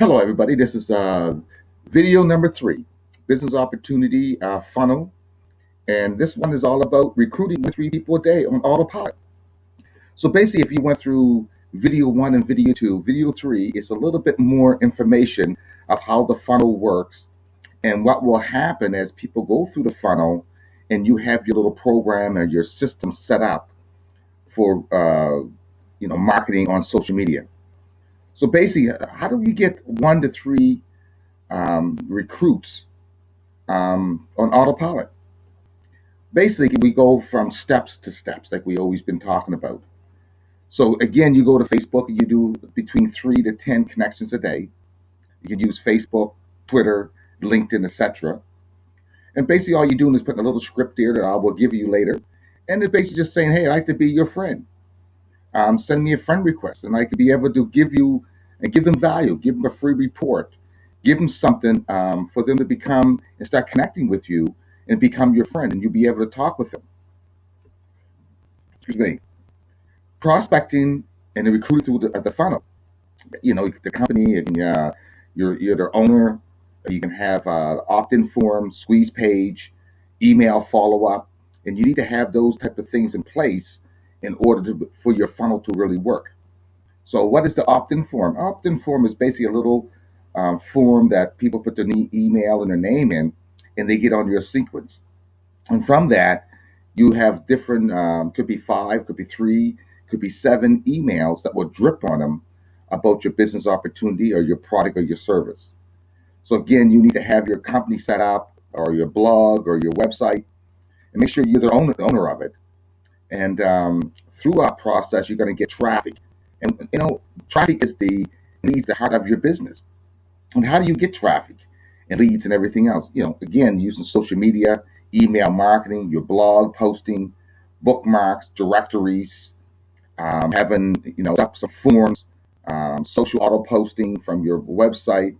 Hello, everybody. This is uh, video number three, business opportunity uh, funnel, and this one is all about recruiting with three people a day on autopilot. So basically, if you went through video one and video two, video three is a little bit more information of how the funnel works and what will happen as people go through the funnel and you have your little program or your system set up for uh, you know marketing on social media. So basically, how do we get one to three um, recruits um, on autopilot? Basically, we go from steps to steps, like we always been talking about. So again, you go to Facebook and you do between three to ten connections a day. You can use Facebook, Twitter, LinkedIn, etc. And basically, all you're doing is putting a little script there that I will give you later, and it's basically just saying, "Hey, I'd like to be your friend." Um, send me a friend request and I could be able to give you and give them value, give them a free report, give them something um, for them to become and start connecting with you and become your friend and you'll be able to talk with them. Excuse me. Prospecting and recruiting through the, the funnel. You know, the company and uh, you're, you're the owner. You can have uh, opt-in form, squeeze page, email follow-up, and you need to have those type of things in place in order to, for your funnel to really work. So, what is the opt-in form? Opt-in form is basically a little um, form that people put their email and their name in, and they get on your sequence. And from that, you have different, um, could be five, could be three, could be seven emails that will drip on them about your business opportunity or your product or your service. So again, you need to have your company set up or your blog or your website and make sure you're the owner, owner of it. And um, through our process, you're going to get traffic. And, you know, traffic is the leads the heart of your business. And how do you get traffic and leads and everything else? You know, again, using social media, email marketing, your blog posting, bookmarks, directories, um, having, you know, some forms, um, social auto posting from your website,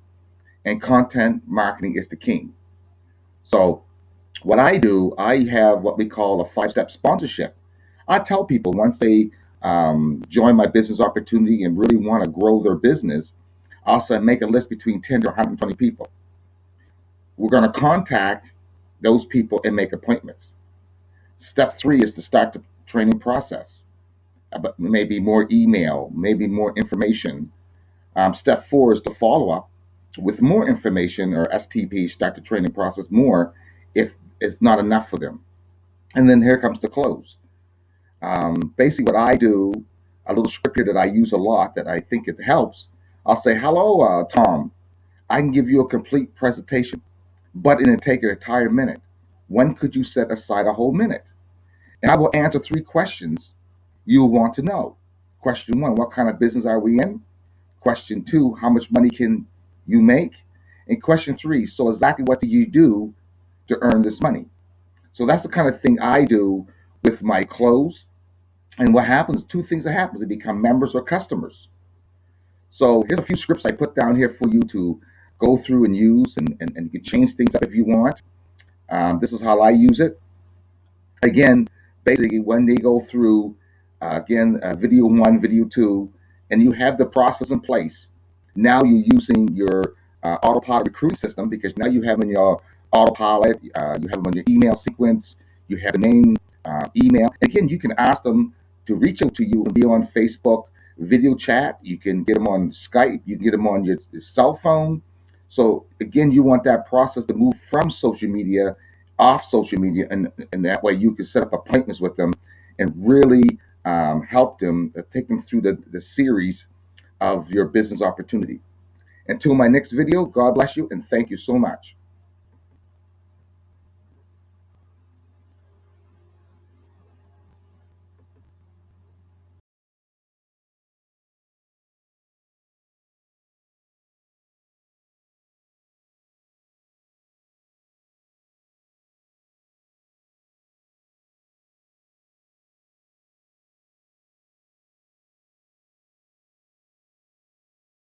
and content marketing is the king. So, what I do, I have what we call a five step sponsorship. I tell people once they um, join my business opportunity and really want to grow their business, I'll say make a list between 10 to 120 people. We're going to contact those people and make appointments. Step three is to start the training process, uh, but maybe more email, maybe more information. Um, step four is to follow up with more information or STP, start the training process more if it's not enough for them. And then here comes the close. Um, basically, what I do, a little scripture that I use a lot that I think it helps. I'll say, "Hello, uh, Tom. I can give you a complete presentation, but it'll take an entire minute. When could you set aside a whole minute?" And I will answer three questions you'll want to know. Question one: What kind of business are we in? Question two: How much money can you make? And question three: So exactly what do you do to earn this money? So that's the kind of thing I do with my close and what happens, two things that happen, they become members or customers. So here's a few scripts I put down here for you to go through and use, and, and, and you can change things up if you want. Um, this is how I use it. Again, basically when they go through, uh, again, uh, video one, video two, and you have the process in place, now you're using your uh, autopilot recruiting system because now you have in your autopilot, uh, you have them on your email sequence, you have a name, uh, email. Again, you can ask them to reach out to you and be on Facebook video chat. You can get them on Skype. You can get them on your, your cell phone. So again, you want that process to move from social media off social media, and, and that way you can set up appointments with them and really um, help them uh, take them through the, the series of your business opportunity. Until my next video, God bless you and thank you so much.